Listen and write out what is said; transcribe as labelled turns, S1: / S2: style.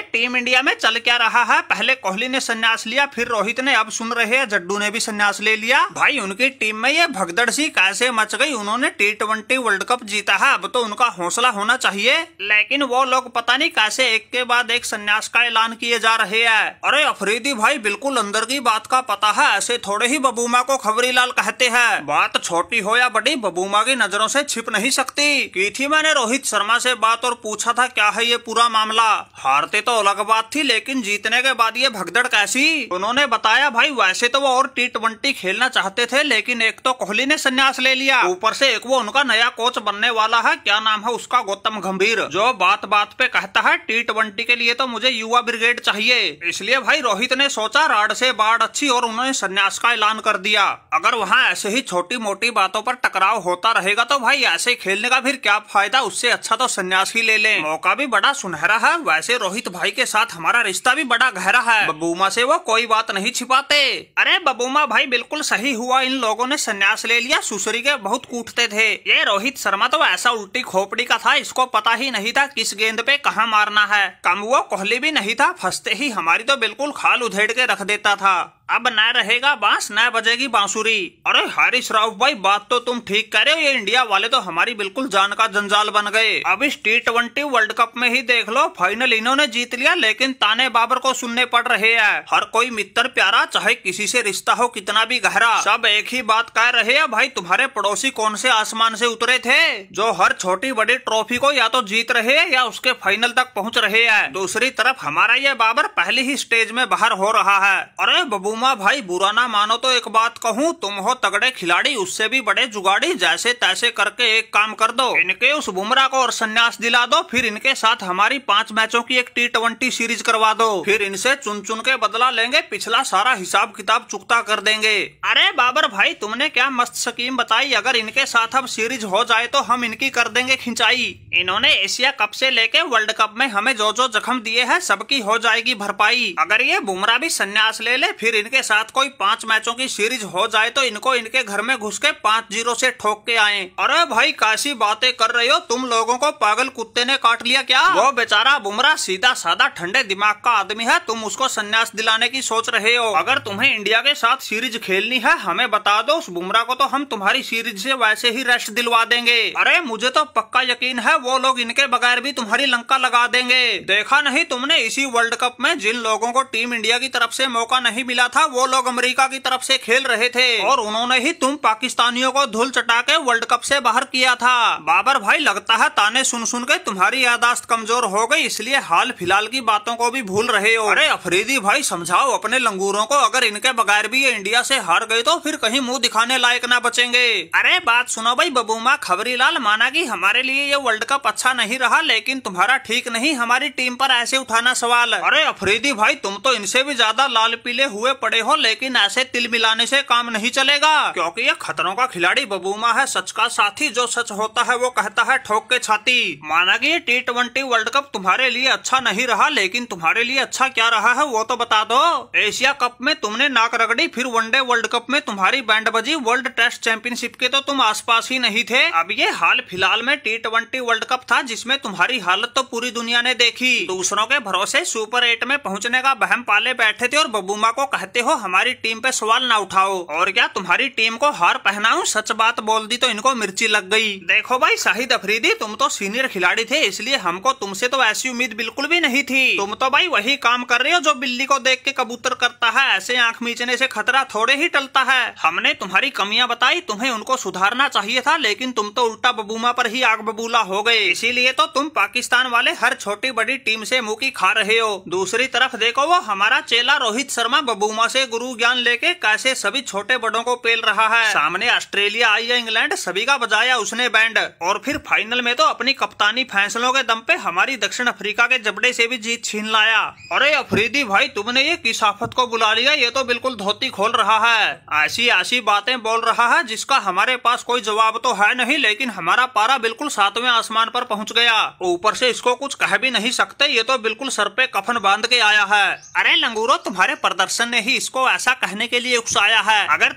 S1: Team India में चल क्या रहा है? पहले कोहली ने संन्यास लिया, फिर रोहित ने। अब सुन रहे हैं, जड्डू ने भी संन्यास ले लिया। भाई, उनकी टीम में ये भगदड़ सी कैसे मच गई? उन्होंने टी ट्वेंटी वर्ल्ड कप जीता है, अब तो उनका हौसला होना चाहिए। लेकिन वो लोग पता नहीं कैसे एक के बाद एक संन्यास का ऐलान किए जा रहे हैं। अरे, अफरीदी भाई, बिल्कुल अंदर की बात का पता है, ऐसे थोड़े ही बबूमा को खबरी लाल कहते हैं। बात छोटी हो या बड़ी, बबूमा की नज़रों से छिप नहीं सकती। की थी मैंने रोहित शर्मा से बात और पूछा था, क्या है ये पूरा मामला? हारते तो अलग बात थी, लेकिन जीतने के बाद ये भगदड़ कैसी? उन्होंने बताया, भाई, वैसे तो वो और टी ट्वेंटी खेलना चाहते थे, लेकिन एक तो कोहली ने संन्यास ले लिया। ऊपर से एक वो उनका नया कोच बनने वाला है, क्या नाम है उसका? गौतम गंभीर। जो बात बात पे कहता है, टी ट्वेंटी के लिए तो मुझे युवा ब्रिगेड चाहिए। इसलिए भाई, रोहित ने सोचा, राड से बाढ़ अच्छी और उन्होंने संन्यास का ऐलान कर दिया। अगर वहाँ ऐसे ही छोटी मोटी बातों पर टकराव होता रहेगा तो भाई, ऐसे खेलने का फिर क्या फ़ायदा? उससे अच्छा तो संन्यास ही ले लें। मौका भी बड़ा सुनहरा है। वैसे रोहित भाई के साथ हमारा रिश्ता भी बड़ा गहरा है। बबूमा से वो कोई बात नहीं छिपाते। अरे बबूमा भाई बिल्कुल सही हुआ। इन लोगों ने संन्यास ले लिया, सुसरी के बहुत कूटते थे। ये रोहित शर्मा तो ऐसा उल्टी खोपड़ी का था, इसको पता ही नहीं था किस गेंद पे कहाँ मारना है। कम वो कोहली भी नहीं था, फंसते ही हमारी तो बिल्कुल खाल उधेड़ के रख देता था। अब न रहेगा बाँस, न बजेगी बांसुरी। अरे हारिस राव भाई, बात तो तुम ठीक कह रहे हो, ये इंडिया वाले तो हमारी बिल्कुल जान का जंजाल बन गए। अब इस टी ट्वेंटी वर्ल्ड कप में ही देख लो फाइनल इन्होंने जीत लिया, लेकिन ताने बाबर को सुनने पड़ रहे हैं। हर कोई मित्र प्यारा, चाहे किसी से रिश्ता हो कितना भी गहरा। सब एक ही बात कह रहे हैं, भाई तुम्हारे पड़ोसी कौन से आसमान से उतरे थे? जो हर छोटी बड़ी ट्रॉफी को या तो जीत रहे है, या उसके फाइनल तक पहुँच रहे हैं। दूसरी तरफ़ हमारा ये बाबर पहली ही स्टेज में बाहर हो रहा है। अरे बबूमा भाई, बुरा ना मानो तो एक बात कहूँ, तुम हो तगड़े खिलाड़ी, उससे भी बड़े जुगाड़ी जैसे तैसे करके एक काम कर दो। इनके उस बुमराह को और संन्यास दिला दो, फिर इनके साथ हमारी पाँच मैचों की एक टी ट्वेंटी सीरीज़ करवा दो। फिर इनसे चुन चुन के बदला लेंगे, पिछला सारा हिसाब किताब चुकता कर देंगे। अरे, बाबर भाई, तुमने क्या मस्त स्कीम बताई, अगर इनके साथ अब सीरीज़ हो जाए तो हम इनकी कर देंगे खिंचाई। इन्होंने एशिया कप से लेके वर्ल्ड कप में हमें जो जो जख्म दिए हैं, सबकी हो जाएगी भरपाई। अगर ये बुमराह भी संन्यास ले ले, फिर इनके साथ कोई पाँच मैचों की सीरीज़ हो जाए तो इनको इनके घर में घुस के पाँच ज़ीरो से ठोक के आए। अरे भाई कैसी बातें कर रहे हो? तुम लोगों को पागल कुत्ते ने काट लिया क्या? वो बेचारा बुमराह सीधा साधा ठंडे दिमाग का आदमी है। तुम उसको संन्यास दिलाने की सोच रहे हो। अगर तुम्हें इंडिया के साथ सीरीज़ खेलनी है, हमें बता दो, उस बुमराह को तो हम तुम्हारी सीरीज़ से वैसे ही रेस्ट दिलवा देंगे। अरे, मुझे तो पक्का यकीन है, वो लोग इनके बगैर भी तुम्हारी लंका लगा देंगे। देखा नहीं तुमने, इसी वर्ल्ड कप में जिन लोगों को टीम इंडिया की तरफ़ से मौका नहीं मिला था, वो लोग अमेरिका की तरफ़ से खेल रहे थे और उन्होंने ही तुम पाकिस्तानियों को धूल चटा के वर्ल्ड कप से बाहर किया था। बाबर भाई, लगता है ताने सुन सुन के तुम्हारी यादाश्त कमज़ोर हो गई, इसलिए हाल फ़िलहाल की बातों को भी भूल रहे हो। अरे, अफरीदी भाई, समझाओ, अपने लंगूरों को अगर इनके बगैर भी ये इंडिया से हार गए तो फिर कहीं मुँह दिखाने लायक ना बचेंगे। अरे, बात सुनो भाई बबूमा खबरी लाल माना की हमारे लिए ये वर्ल्ड कप अच्छा नहीं रहा, लेकिन तुम्हारा ठीक नहीं, हमारी टीम पर ऐसे उठाना सवाल। अरे, अफरीदी भाई, तुम तो इनसे भी ज़्यादा लाल पीले हुए पड़े हो, लेकिन ऐसे तिल मिलाने से काम नहीं चलेगा। क्योंकि ये खतरों का खिलाड़ी बबूमा है, सच का साथी जो सच होता है, वो कहता है, ठोक के छाती। माना कि टी ट्वेंटी वर्ल्ड कप तुम्हारे लिए अच्छा नहीं रहा, लेकिन तुम्हारे लिए अच्छा क्या रहा है, वो तो बता दो। एशिया कप में तुमने नाक रगड़ी, फिर वनडे वर्ल्ड कप में तुम्हारी बैंड बजी वर्ल्ड टेस्ट चैंपियनशिप के तो तुम आसपास ही नहीं थे। अब ये हाल फ़िलहाल में टी ट्वेंटी वर्ल्ड कप था, जिसमें तुम्हारी हालत तो पूरी दुनिया ने देखी। दूसरों के भरोसे सुपर एट में पहुँचने का बहम पाले बैठे थे और बबूमा को कहते हो, हमारी टीम पे सवाल न उठाओ। और क्या तुम्हारी टीम को हार पहनाऊं? सच बात बोल दी तो इनको मिर्ची लग गई। देखो भाई, शाहिद अफरीदी, तुम तो सीनियर खिलाड़ी थे, इसलिए हमको तुमसे तो ऐसी उम्मीद बिल्कुल भी नहीं थी। तुम तो भाई वही काम कर रहे हो जो बिल्ली को देख के कबूतर करता है। ऐसे आँख मीचने से खतरा थोड़े ही टलता है। हमने तुम्हारी कमियाँ बताई, तुम्हें उनको सुधारना चाहिए था, लेकिन तुम तो उल्टा बबूमा पर ही आग बबूला हो गए। इसीलिए तो तुम पाकिस्तान वाले हर छोटी बड़ी टीम से मुँह खा रहे हो। दूसरी तरफ़ देखो वो, हमारा चेला रोहित शर्मा बबूमा से गुरु ज्ञान लेके कैसे सभी छोटे बड़ों को पेल रहा है। सामने ऑस्ट्रेलिया आई या इंग्लैंड, सभी का बजाया उसने बैंड। और फिर फाइनल में तो अपनी कप्तानी फैसलों के दम पे हमारी दक्षिण अफ्रीका के जबड़े से भी जीत छीन लाया। अरे अफरीदी भाई, तुमने ये किस आफत को बुला लिया? ये तो बिल्कुल धोती खोल रहा है। ऐसी ऐसी बातें बोल रहा है जिसका हमारे पास कोई जवाब तो है नहीं, लेकिन हमारा पारा बिल्कुल सातवें आसमान पर पहुँच गया। ऊपर से इसको कुछ कह भी नहीं सकते, ये तो बिल्कुल सर पे कफन बाँध के आया है। अरे लंगूरो, तुम्हारे प्रदर्शन ने ही इसको ऐसा कहने के लिए उकसाया है। अगर